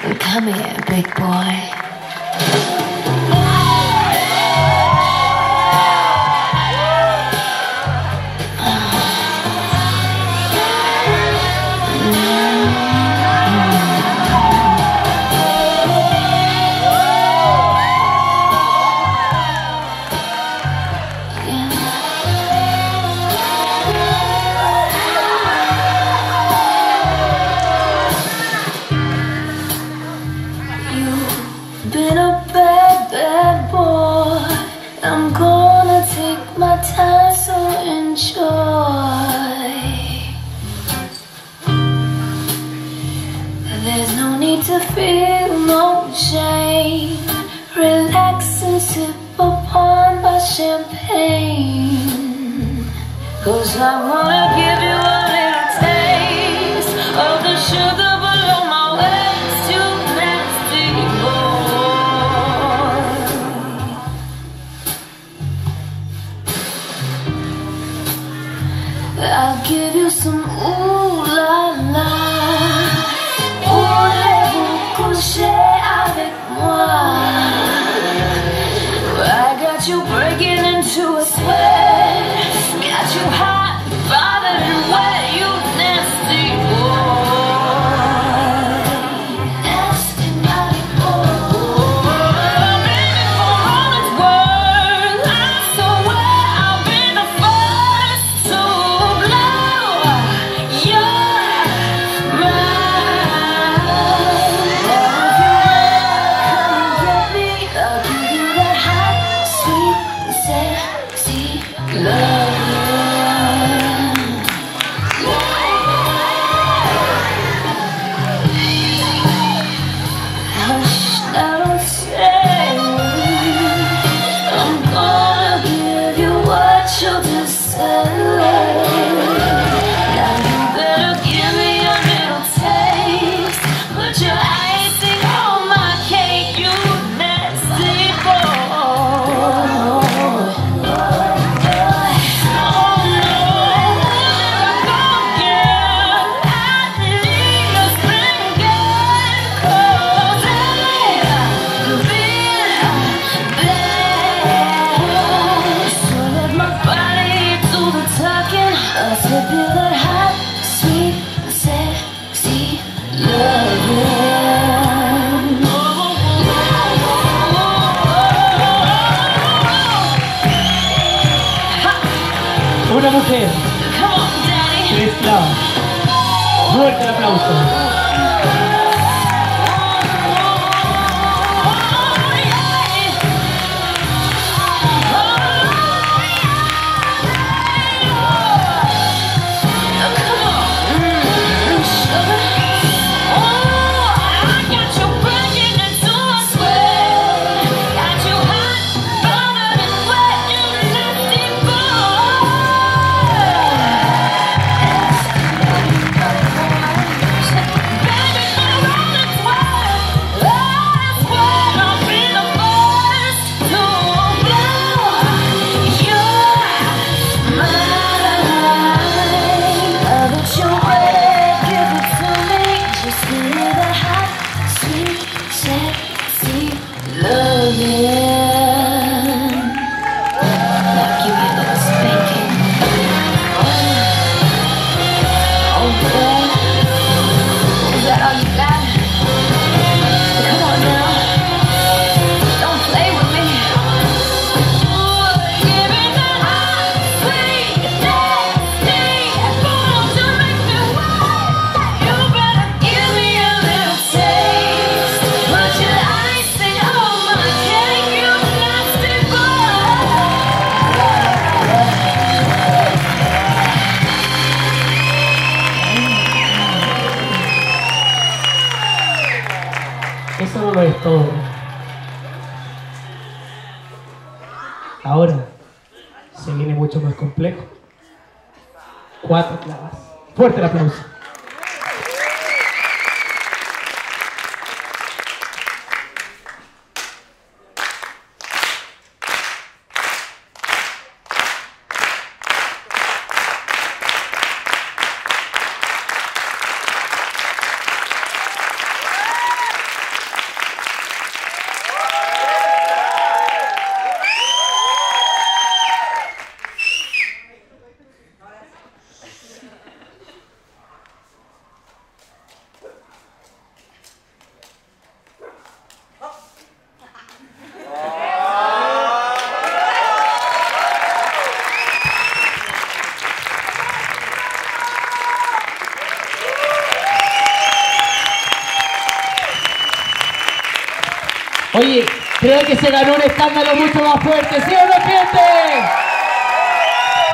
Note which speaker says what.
Speaker 1: Come here, big boy. to feel no shame. Relax and sip upon my champagne. Cause I wanna give you tell Cause the hot, sweet, sexy loving
Speaker 2: Una.
Speaker 1: Come on, Daddy.
Speaker 2: Tres clavas. Fuerte aplauso. Ahora se viene mucho más complejo. Cuatro clavas. Fuerte el aplauso. Oye, creo que se ganó un escándalo mucho más fuerte, ¿sí o no?